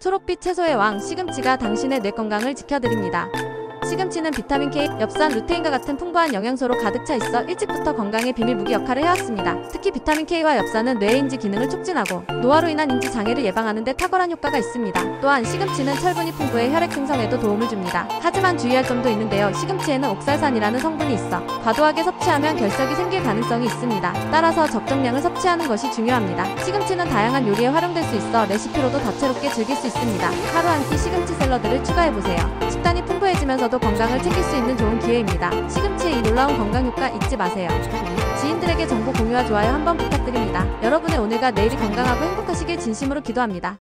초록빛 채소의 왕 시금치가 당신의 뇌 건강을 지켜드립니다. 시금치는 비타민 K, 엽산, 루테인과 같은 풍부한 영양소로 가득 차 있어 일찍부터 건강의 비밀 무기 역할을 해왔습니다. 특히 비타민 K와 엽산은 뇌의 인지 기능을 촉진하고 노화로 인한 인지 장애를 예방하는 데 탁월한 효과가 있습니다. 또한 시금치는 철분이 풍부해 혈액 생성에도 도움을 줍니다. 하지만 주의할 점도 있는데요. 시금치에는 옥살산이라는 성분이 있어 과도하게 섭취하면 결석이 생길 가능성이 있습니다. 따라서 적정량을 섭취하는 것이 중요합니다. 시금치는 다양한 요리에 활용될 수 있어 레시피로도 다채롭게 즐길 수 있습니다. 하루 한 끼 시금치 샐러드를 추가해보세요. 식단이 풍부해지면서도 건강을 챙길 수 있는 좋은 기회입니다. 시금치의 이 놀라운 건강 효과 잊지 마세요. 지인들에게 정보 공유와 좋아요 한번 부탁드립니다. 여러분의 오늘과 내일이 건강하고 행복하시길 진심으로 기도합니다.